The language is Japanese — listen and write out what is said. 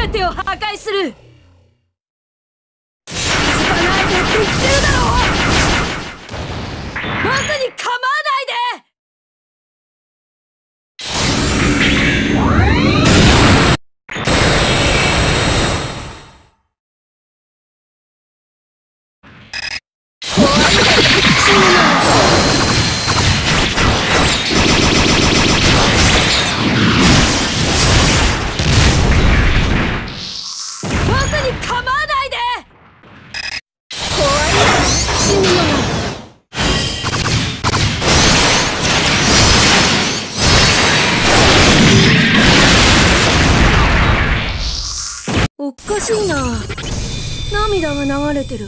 全てを破壊する。おっかしいな。涙が流れてる。